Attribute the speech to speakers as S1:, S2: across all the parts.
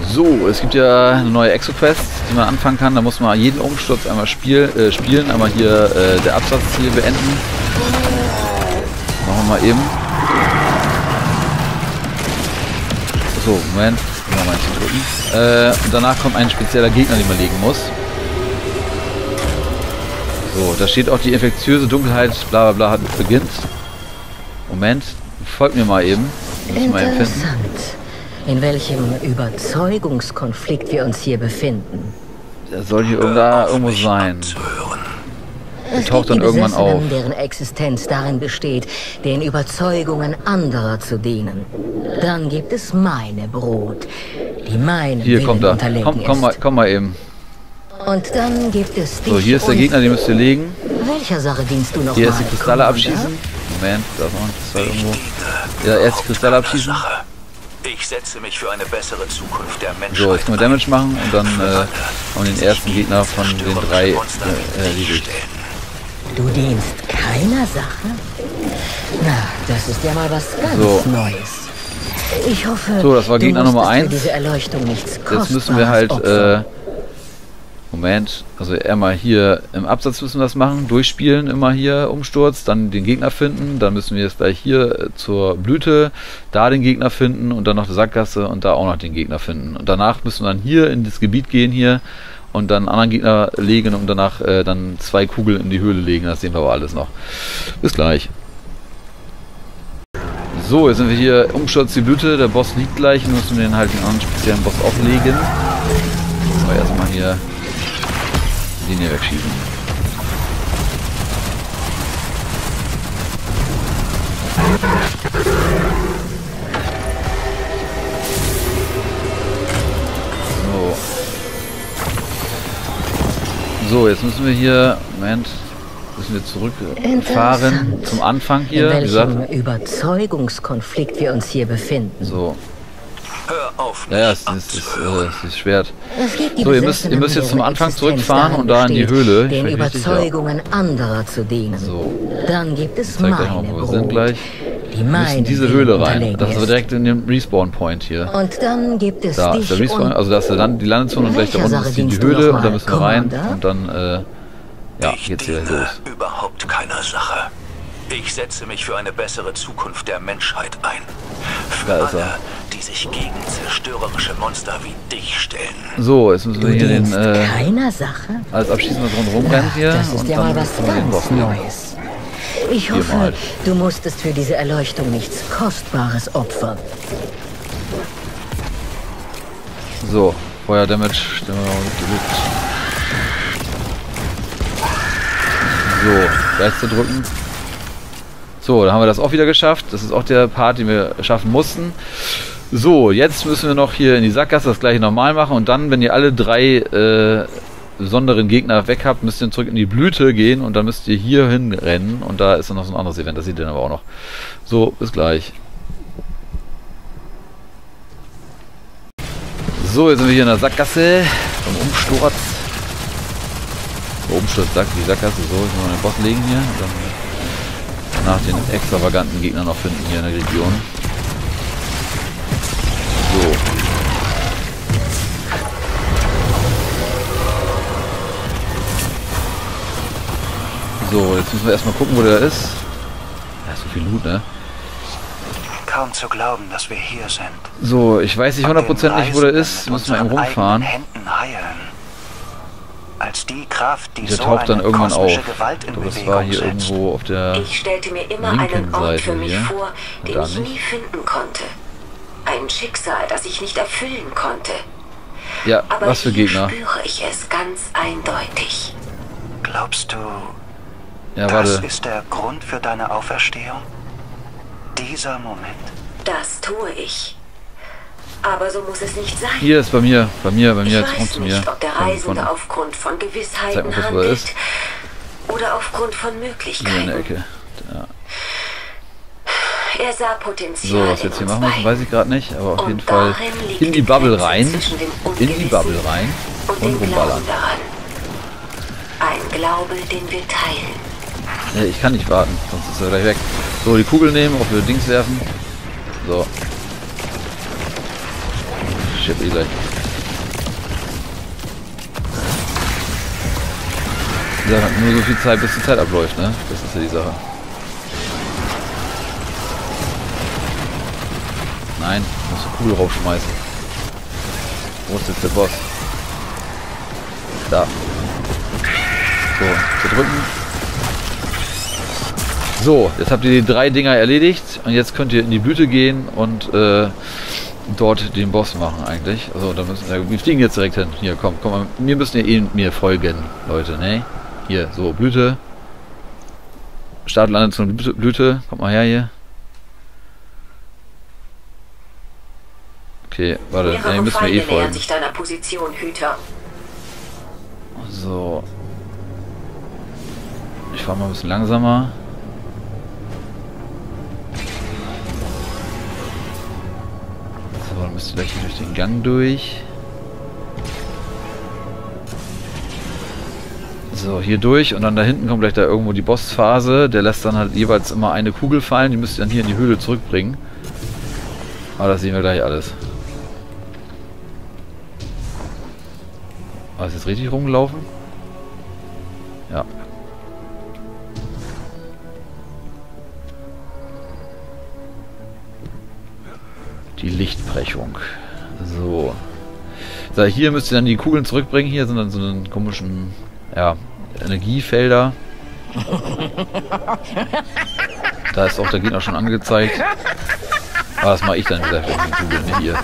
S1: So, es gibt ja eine neue Exo-Quest, die man anfangen kann. Da muss man jeden Umsturz einmal spiel, äh, spielen, einmal hier äh, der Absatz hier beenden. Machen wir mal eben. So, Moment. Mal zu drücken. Äh, und danach kommt ein spezieller Gegner, den man legen muss. So, da steht auch die infektiöse Dunkelheit, bla bla bla, beginnt. Moment, folgt mir mal eben.
S2: Interessant. In welchem Überzeugungskonflikt wir uns hier befinden.
S1: Der soll hier da irgendwo sein.
S2: Es taucht dann irgendwann auf. deren Existenz darin besteht, den Überzeugungen anderer zu dienen. Dann gibt es meine Brot, die meine
S1: Hier, kommt er. Komm, komm, mal, komm mal eben.
S2: Und dann gibt es
S1: So, hier ist der Gegner, den müsst ihr legen.
S2: Welcher Sache dienst du noch
S1: Hier ist die Kristalle abschießen. Moment, da ist noch ein Kristall irgendwo. Ja, erst die Kristalle abschießen.
S3: Ich setze mich für eine bessere Zukunft der Menschheit.
S1: So, jetzt können wir Damage machen und dann äh, haben wir den ersten Gegner von den drei äh, erledigt.
S2: Du dienst keiner Sache? Na, das ist ja mal was ganz so. Neues. Ich hoffe,
S1: so, das war Gegner Nummer 1.
S2: Jetzt
S1: müssen wir halt äh, Moment, also einmal hier im Absatz müssen wir das machen, durchspielen immer hier Umsturz, dann den Gegner finden, dann müssen wir jetzt gleich hier äh, zur Blüte, da den Gegner finden und dann noch die Sackgasse und da auch noch den Gegner finden. Und danach müssen wir dann hier in das Gebiet gehen hier und dann anderen Gegner legen und danach äh, dann zwei Kugeln in die Höhle legen, das sehen wir aber alles noch. Bis gleich. So, jetzt sind wir hier Umsturz die Blüte, der Boss liegt gleich, müssen wir den halt den anderen speziellen Boss auflegen. So, erstmal hier Linie wegschießen. So. So, jetzt müssen wir hier, Moment, müssen wir zurückfahren zum Anfang hier.
S2: In welchem Überzeugungskonflikt wir uns hier befinden.
S1: So, Hör auf ja, es ist, ist, äh, ist Schwert. So, ihr müsst, ihr müsst jetzt zum Anfang zurückfahren und da in die Höhle.
S2: Den Überzeugungen richtig, ja. anderer zu dienen.
S1: So.
S2: Dann gibt es meine
S1: mal, wo wir sind gleich. Die wir müssen diese Höhle rein. Das ist direkt in dem Respawn-Point hier.
S2: Und dann gibt es
S1: Da ist der Respawn, also da ist der die Landezone und gleich da unten ist die, die Höhle und da müssen wir rein. Und dann, äh, ja, geht's hier los.
S3: überhaupt keiner Sache. Ich setze mich für eine bessere Zukunft der Menschheit ein. Für alle, die sich gegen zerstörerische Monster wie dich stellen.
S1: So, jetzt müssen wir hier den äh,
S2: keiner Sache.
S1: Alles abschießen, was rundherum rennt hier.
S2: Das ist ja mal was ganz Neues. Ich hoffe, halt. du musstest für diese Erleuchtung nichts Kostbares opfern.
S1: So, Feuer Damage. So, Geist zu drücken. So, dann haben wir das auch wieder geschafft. Das ist auch der Part, den wir schaffen mussten. So, jetzt müssen wir noch hier in die Sackgasse das gleiche normal machen und dann, wenn ihr alle drei äh, besonderen Gegner weg habt, müsst ihr zurück in die Blüte gehen und dann müsst ihr hier hinrennen und da ist dann noch so ein anderes Event, das seht ihr dann aber auch noch. So, bis gleich. So, jetzt sind wir hier in der Sackgasse vom Umsturz. Umsturz sagt die Sackgasse, so, ich muss mal den Boss legen hier nach den extravaganten Gegnern noch finden hier in der Region. So. So, jetzt müssen wir erstmal gucken, wo der ist. Ist so viel Loot, ne?
S3: Kaum zu glauben, dass wir hier sind.
S1: So, ich weiß nicht hundertprozentig, wo der ist. Müssen wir eben rumfahren.
S3: Händen heilen als die Kraft, die
S1: der
S3: so
S1: taucht dann irgendwann auf.
S3: Gewalt in
S1: das war hier
S3: setzt.
S1: irgendwo auf der
S2: Ich stellte mir immer einen Ort für mich hier. vor, den ich nie finden konnte. Ein Schicksal, das ich nicht erfüllen konnte.
S1: Ja, Aber was für Gegner?
S2: spüre ich es ganz eindeutig.
S3: Glaubst du,
S1: ja,
S3: das
S1: warte.
S3: ist der Grund für deine Auferstehung? Dieser Moment?
S2: Das tue ich. Aber so muss es nicht sein.
S1: Hier ist bei mir, bei mir, bei mir,
S2: jetzt kommt zu mir. Nicht, ob der Reisende von, aufgrund von Gewissheiten
S1: mal, handelt ist.
S2: oder aufgrund von Möglichkeiten.
S1: Hier in der Ecke. Da.
S2: Er sah Potenzial.
S1: So, was wir jetzt hier machen müssen, weiß ich gerade nicht, aber auf und jeden Fall in die Bubble rein, in die Bubble rein und, und rumballern.
S2: Ein Glaube, den wir teilen.
S1: Ja, ich kann nicht warten, sonst ist er gleich weg. So, die Kugel nehmen, auf wir Dings werfen. So, ich jetzt eh gleich. Ja, nur so viel Zeit, bis die Zeit abläuft, ne? Das ist ja die Sache. Nein, musst du Kugel raufschmeißen. Wo ist jetzt der Boss? Da. So, zerdrücken. So, jetzt habt ihr die drei Dinger erledigt und jetzt könnt ihr in die Blüte gehen und äh, dort den Boss machen eigentlich. Also da müssen wir, wir fliegen jetzt direkt hin. Hier, komm, komm, wir müssen ja eh mir folgen, Leute, ne? Hier, so, Blüte. Start landet zur Blüte. Kommt mal her hier. Okay, warte, hier müssen wir eh folgen. Sich deiner Position, Hüter. So. Ich fahre mal ein bisschen langsamer. Ihr gleich durch den Gang durch. So, hier durch und dann da hinten kommt gleich da irgendwo die Bossphase. Der lässt dann halt jeweils immer eine Kugel fallen. Die müsst ihr dann hier in die Höhle zurückbringen. Aber das sehen wir gleich alles. War es jetzt richtig rumgelaufen? So. Hier müsst ihr dann die Kugeln zurückbringen. Hier sind dann so einen komischen ja, Energiefelder. Da ist auch der Gegner schon angezeigt. Aber das mache ich dann wieder für die Kugel, ne, hier.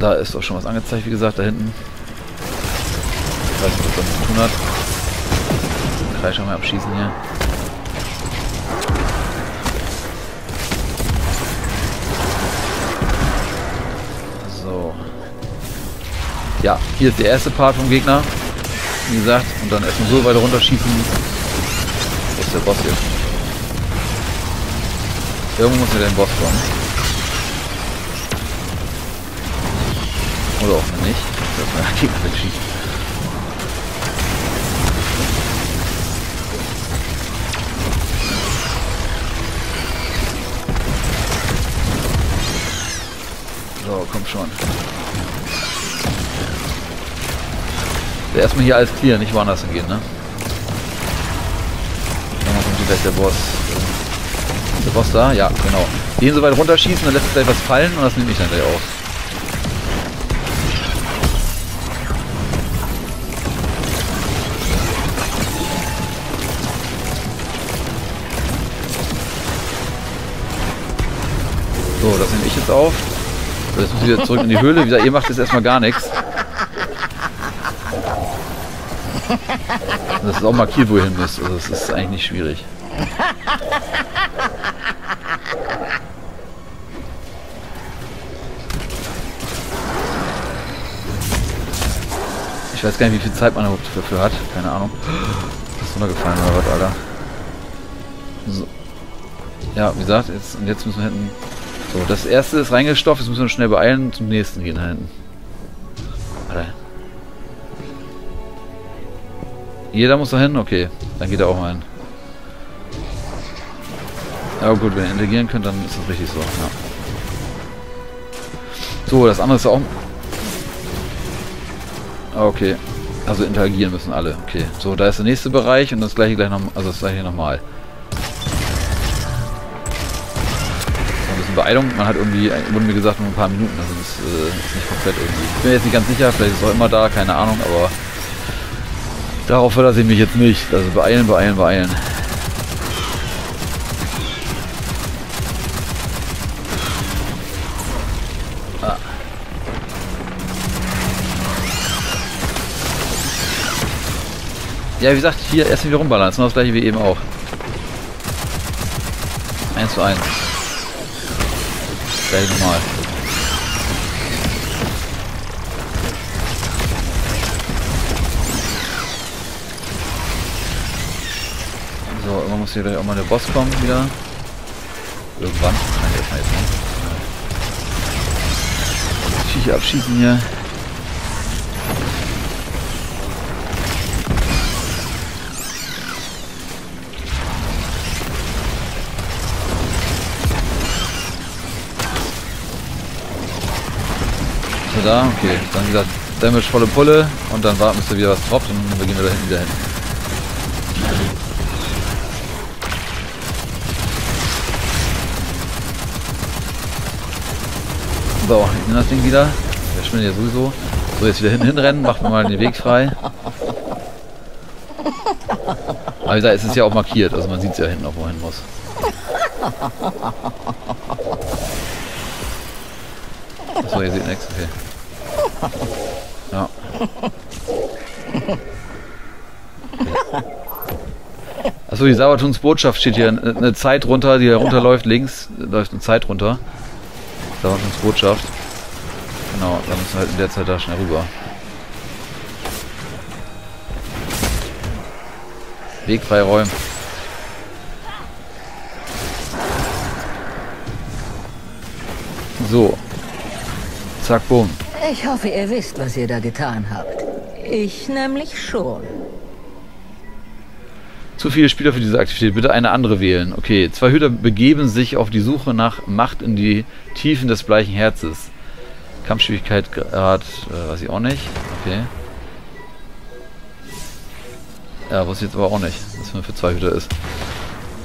S1: Da ist auch schon was angezeigt, wie gesagt, da hinten. Ich weiß nicht, was das damit zu tun hat. Gleich schon mal abschießen hier. Ja, hier ist der erste Part vom Gegner. Wie gesagt, und dann erstmal so weiter runterschießen. Wo ist der Boss hier? Irgendwo muss ja der Boss kommen. Oder auch nicht. Das ist ein Gegner wegschießen. So, komm schon. Erstmal hier alles clear, nicht woanders hingehen, ne? Dann kommt gleich der Boss. Ist der Boss da? Ja, genau. Den so weit runterschießen, dann lässt gleich was fallen und das nehme ich dann gleich auf. So, das nehme ich jetzt auf. Jetzt muss ich wieder zurück in die Höhle. Wie gesagt, ihr macht jetzt erstmal gar nichts. Das ist auch markiert, wo hin müsst. Also das ist eigentlich nicht schwierig. Ich weiß gar nicht, wie viel Zeit man dafür hat. Keine Ahnung. Das ist runtergefallen oder was, Alter. So. Ja, wie gesagt, jetzt, und jetzt müssen wir hinten... So, das erste ist reingestopft. Jetzt müssen wir schnell beeilen zum nächsten gehen hinten. Jeder muss da hin? Okay, dann geht er auch hin. Ja gut, wenn ihr interagieren könnt, dann ist das richtig so. Ja. So, das andere ist auch... Okay. Also interagieren müssen alle. Okay. So, da ist der nächste Bereich und das gleiche gleich noch, also das gleiche nochmal. Ein bisschen Beeilung. Man hat irgendwie, wurde mir gesagt, nur ein paar Minuten. Also das äh, ist nicht komplett irgendwie. Ich bin jetzt nicht ganz sicher, vielleicht ist es auch immer da, keine Ahnung, aber Darauf verlasse ich mich jetzt nicht. Also beeilen, beeilen, beeilen. Ah. Ja, wie gesagt, hier erst wieder rumballern. Das gleiche wie eben auch. 1 zu 1. Gleich normal. Irgendwann muss hier gleich auch mal der Boss kommen wieder. Irgendwann. Nein, der ist halt ne? Viecher abschießen hier. Da, okay. Dann wieder Damage volle Pulle und dann warten, bis wieder was droppt und dann gehen wir da hinten wieder hin. So, ich nehme das Ding wieder. Der schwindet ja sowieso. So, jetzt wieder hin hinrennen, macht mir mal den Weg frei. Aber wie gesagt, es ist ja auch markiert, also man sieht es ja hinten auch, wohin muss. Achso, ihr seht nichts, okay. Ja. Achso, die Sabatuns Botschaft steht hier. Eine Zeit runter, die da runterläuft, links läuft eine Zeit runter. Sabatuns Botschaft. Genau, da müssen wir halt in der Zeit da schnell rüber. Weg freiräumen. So. Zack, boom.
S2: Ich hoffe, ihr wisst, was ihr da getan habt. Ich nämlich schon.
S1: Zu viele Spieler für diese Aktivität. Bitte eine andere wählen. Okay, zwei Hüter begeben sich auf die Suche nach Macht in die Tiefen des bleichen Herzes. Kampfschwierigkeit Grad, äh, weiß ich auch nicht. Okay. Ja, wusste ich jetzt aber auch nicht, was man für zwei Hüter ist.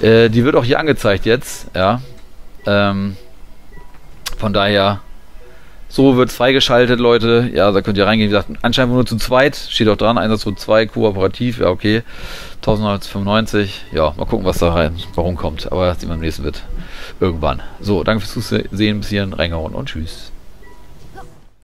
S1: Äh, die wird auch hier angezeigt jetzt, ja. Ähm, von daher, so wird es freigeschaltet, Leute. Ja, da könnt ihr reingehen. Wie gesagt, anscheinend nur zu zweit. Steht auch dran, Einsatz zu zwei, kooperativ. Ja, okay. 1995. Ja, mal gucken, was da rein, warum kommt. Aber das sieht man im nächsten wird. Irgendwann. So, danke fürs Zusehen. Bis hierhin reingehauen und tschüss.